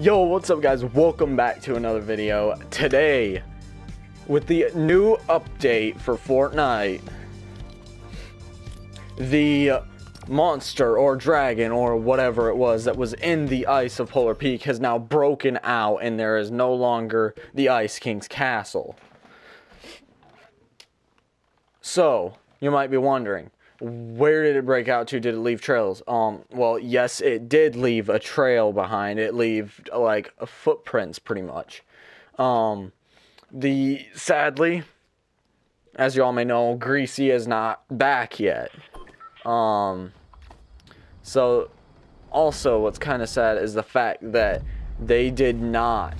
Yo, what's up guys? Welcome back to another video. Today, with the new update for Fortnite, the monster or dragon or whatever it was that was in the ice of Polar Peak has now broken out and there is no longer the Ice King's castle. So, you might be wondering, where did it break out to? Did it leave trails? Um, well, yes, it did leave a trail behind. It left like footprints, pretty much. Um, the sadly, as you all may know, Greasy is not back yet. Um, so also, what's kind of sad is the fact that they did not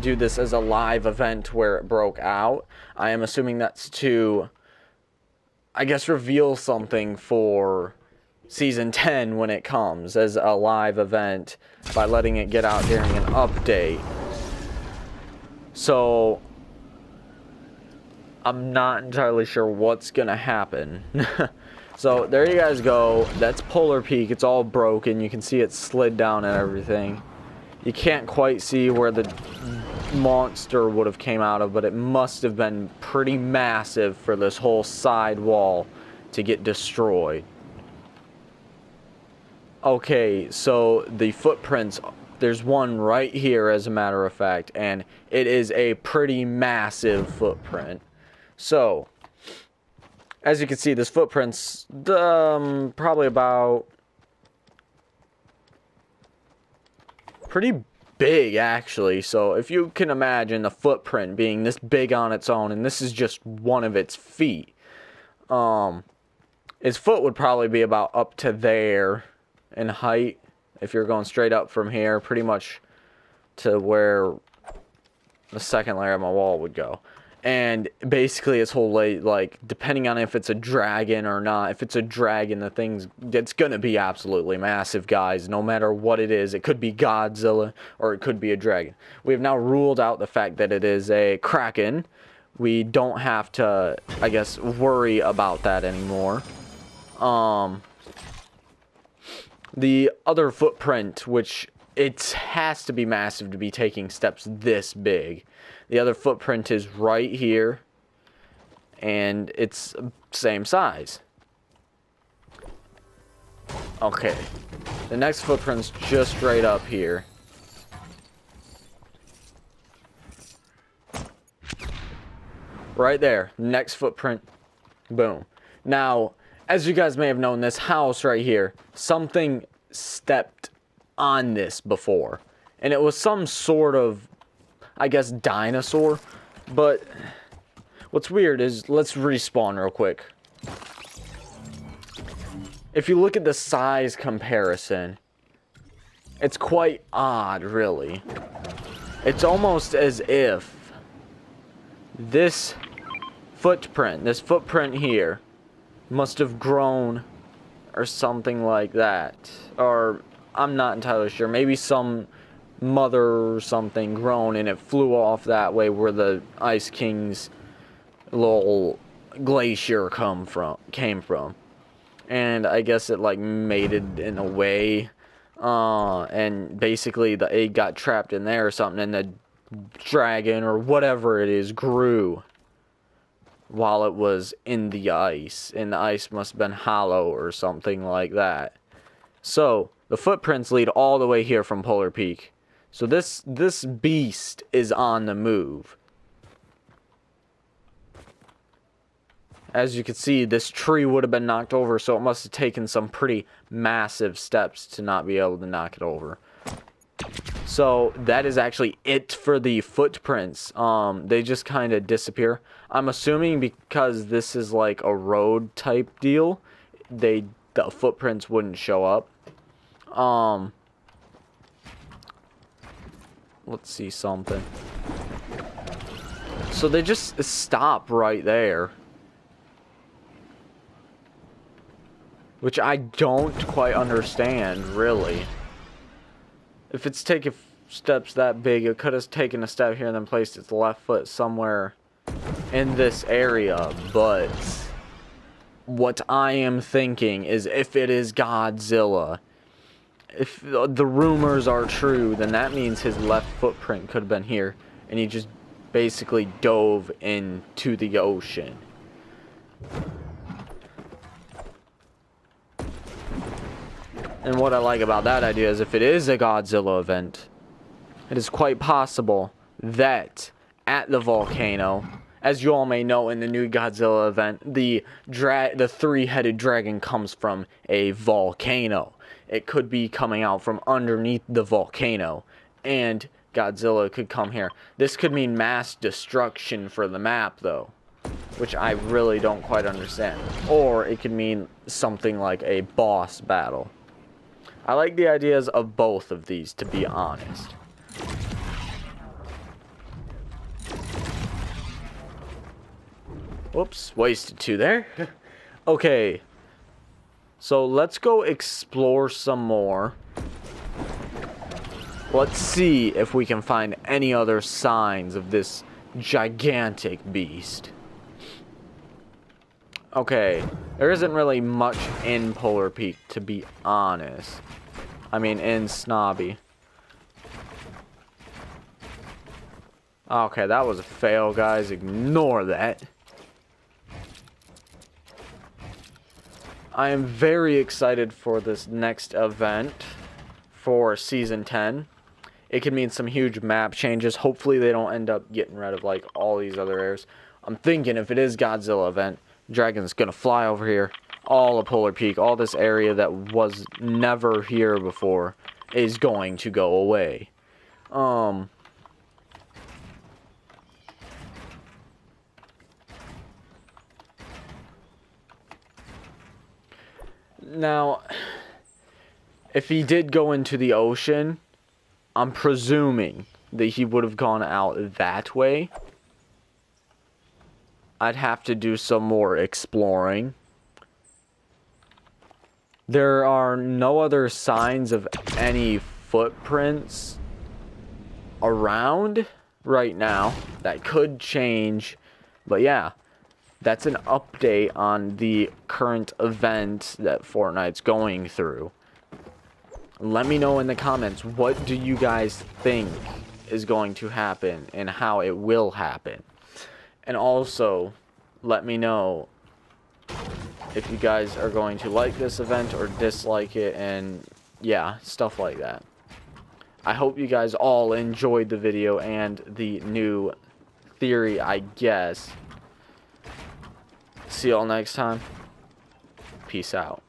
do this as a live event where it broke out. I am assuming that's to I guess, reveal something for season 10 when it comes as a live event by letting it get out during an update. So, I'm not entirely sure what's going to happen. so, there you guys go. That's Polar Peak. It's all broken. You can see it slid down and everything. You can't quite see where the monster would have came out of, but it must have been pretty massive for this whole side wall to get destroyed. Okay, so the footprints, there's one right here as a matter of fact, and it is a pretty massive footprint. So, as you can see, this footprint's um, probably about pretty big actually. So if you can imagine the footprint being this big on its own, and this is just one of its feet, um, its foot would probably be about up to there in height. If you're going straight up from here, pretty much to where the second layer of my wall would go and basically its whole like depending on if it's a dragon or not if it's a dragon the thing's it's gonna be absolutely massive guys no matter what it is. It could be godzilla or it could be a dragon. We have now ruled out the fact that it is a kraken. We don't have to i guess worry about that anymore. Um the other footprint which it has to be massive to be taking steps this big the other footprint is right here, and it's same size. Okay. The next footprint's just right up here. Right there. Next footprint. Boom. Now, as you guys may have known, this house right here, something stepped on this before. And it was some sort of I guess, dinosaur. But what's weird is, let's respawn real quick. If you look at the size comparison, it's quite odd, really. It's almost as if this footprint, this footprint here, must have grown or something like that. Or, I'm not entirely sure. Maybe some mother or something grown and it flew off that way where the Ice King's little glacier come from came from. And I guess it like mated in a way. Uh, and basically the egg got trapped in there or something and the dragon or whatever it is grew while it was in the ice. And the ice must have been hollow or something like that. So, the footprints lead all the way here from Polar Peak. So this this beast is on the move. As you can see, this tree would have been knocked over, so it must have taken some pretty massive steps to not be able to knock it over. So that is actually it for the footprints. Um, they just kind of disappear. I'm assuming because this is like a road type deal, they the footprints wouldn't show up. Um, let's see something. So they just stop right there. Which I don't quite understand, really. If it's taking steps that big, it could have taken a step here and then placed its left foot somewhere in this area, but what I am thinking is if it is Godzilla, if the rumors are true, then that means his left footprint could have been here, and he just basically dove into the ocean. And what I like about that idea is if it is a Godzilla event, it is quite possible that at the volcano, as you all may know in the new Godzilla event, the dra the three-headed dragon comes from a volcano. It could be coming out from underneath the volcano, and Godzilla could come here. This could mean mass destruction for the map, though, which I really don't quite understand. Or it could mean something like a boss battle. I like the ideas of both of these, to be honest. Whoops, wasted two there. okay. So let's go explore some more. Let's see if we can find any other signs of this gigantic beast. Okay, there isn't really much in Polar Peak, to be honest. I mean, in Snobby. Okay, that was a fail, guys. Ignore that. I am very excited for this next event for Season 10. It could mean some huge map changes. Hopefully they don't end up getting rid of, like, all these other areas. I'm thinking if it is Godzilla event, Dragon's gonna fly over here. All of Polar Peak, all this area that was never here before is going to go away. Um, now, if he did go into the ocean, I'm presuming that he would have gone out that way. I'd have to do some more exploring. There are no other signs of any footprints around right now. That could change. But yeah, that's an update on the current event that Fortnite's going through. Let me know in the comments, what do you guys think is going to happen and how it will happen? And also, let me know if you guys are going to like this event or dislike it and yeah, stuff like that. I hope you guys all enjoyed the video and the new theory, I guess. See y'all next time. Peace out.